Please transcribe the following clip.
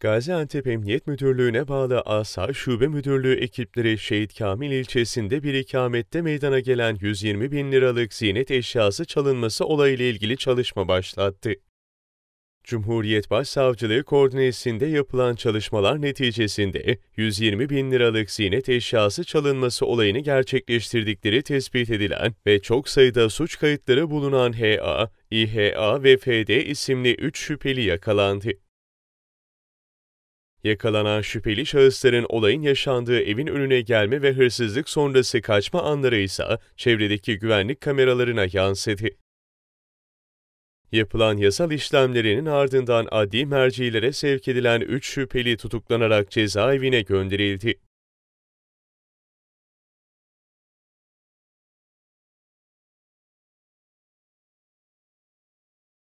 Gaziantep Emniyet Müdürlüğü'ne bağlı Asa Şube Müdürlüğü ekipleri Şehit Kamil ilçesinde bir ikamette meydana gelen 120 bin liralık ziynet eşyası çalınması olayıyla ilgili çalışma başlattı. Cumhuriyet Başsavcılığı koordinesinde yapılan çalışmalar neticesinde 120 bin liralık ziynet eşyası çalınması olayını gerçekleştirdikleri tespit edilen ve çok sayıda suç kayıtları bulunan HA, İHA ve FD isimli 3 şüpheli yakalandı. Yakalanan şüpheli şahısların olayın yaşandığı evin önüne gelme ve hırsızlık sonrası kaçma anları ise çevredeki güvenlik kameralarına yansıdı. Yapılan yasal işlemlerinin ardından adli mercilere sevk edilen 3 şüpheli tutuklanarak cezaevine gönderildi.